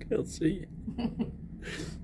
Kelsey.